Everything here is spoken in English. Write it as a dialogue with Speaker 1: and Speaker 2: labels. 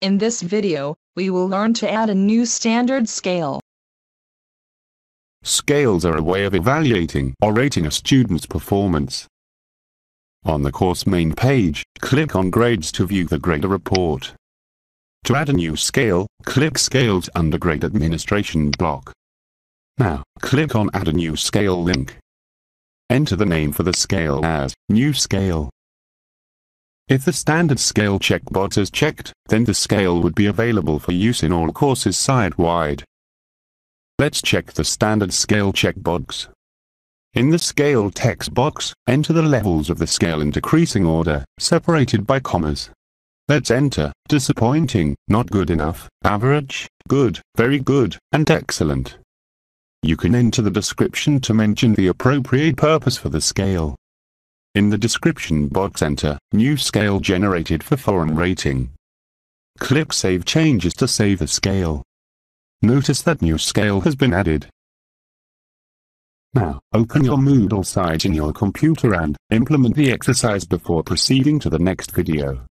Speaker 1: In this video, we will learn to add a new standard scale.
Speaker 2: Scales are a way of evaluating or rating a student's performance. On the course main page, click on Grades to view the grader report. To add a new scale, click Scales under Grade Administration block. Now, click on Add a new scale link. Enter the name for the scale as New Scale. If the standard scale checkbox is checked, then the scale would be available for use in all courses site-wide. Let's check the standard scale checkbox. In the scale text box, enter the levels of the scale in decreasing order, separated by commas. Let's enter disappointing, not good enough, average, good, very good, and excellent. You can enter the description to mention the appropriate purpose for the scale. In the description box enter, new scale generated for foreign rating. Click Save Changes to save the scale. Notice that new scale has been added. Now, open your Moodle site in your computer and implement the exercise before proceeding to the next video.